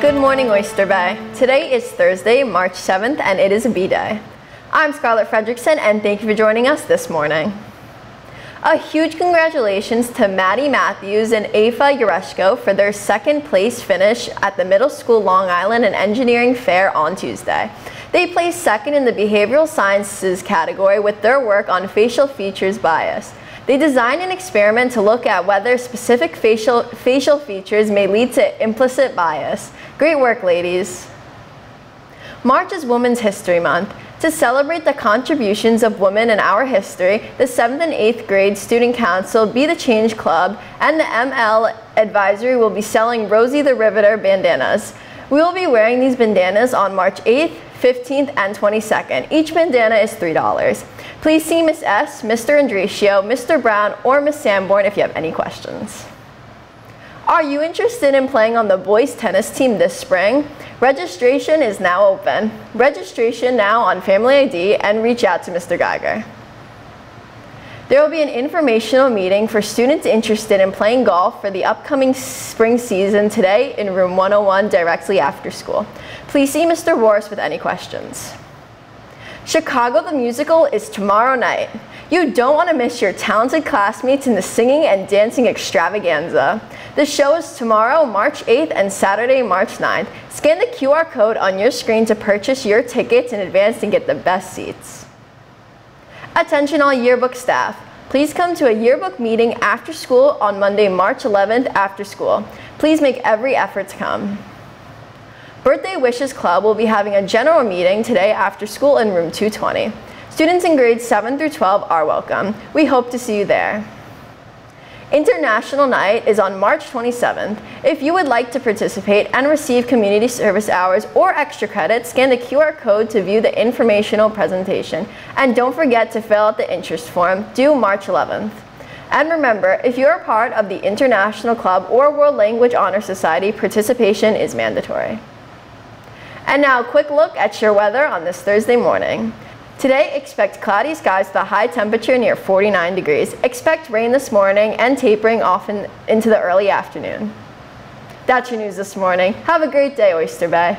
Good morning, Oyster Bay. Today is Thursday, March 7th, and it is a B-Day. I'm Scarlett Fredrickson, and thank you for joining us this morning. A huge congratulations to Maddie Matthews and Afa Ureshko for their second place finish at the Middle School Long Island and Engineering Fair on Tuesday. They placed second in the Behavioral Sciences category with their work on facial features bias. They designed an experiment to look at whether specific facial, facial features may lead to implicit bias. Great work, ladies. March is Women's History Month. To celebrate the contributions of women in our history, the 7th and 8th grade Student Council, Be the Change Club, and the ML Advisory will be selling Rosie the Riveter bandanas. We will be wearing these bandanas on March 8th, 15th, and 22nd. Each bandana is $3. Please see Ms. S., Mr. Andratio, Mr. Brown, or Ms. Sanborn if you have any questions. Are you interested in playing on the boys tennis team this spring? Registration is now open. Registration now on Family ID and reach out to Mr. Geiger. There will be an informational meeting for students interested in playing golf for the upcoming spring season today in room 101 directly after school. Please see Mr. Roars with any questions. Chicago the Musical is tomorrow night. You don't want to miss your talented classmates in the singing and dancing extravaganza. The show is tomorrow, March 8th and Saturday, March 9th. Scan the QR code on your screen to purchase your tickets in advance and get the best seats. Attention all yearbook staff. Please come to a yearbook meeting after school on Monday, March 11th after school. Please make every effort to come. Birthday Wishes Club will be having a general meeting today after school in room 220. Students in grades 7 through 12 are welcome. We hope to see you there. International Night is on March 27th. If you would like to participate and receive community service hours or extra credit, scan the QR code to view the informational presentation. And don't forget to fill out the interest form due March 11th. And remember, if you're a part of the International Club or World Language Honor Society, participation is mandatory. And now a quick look at your weather on this Thursday morning. Today, expect cloudy skies with a high temperature near 49 degrees. Expect rain this morning and tapering off in, into the early afternoon. That's your news this morning. Have a great day, Oyster Bay.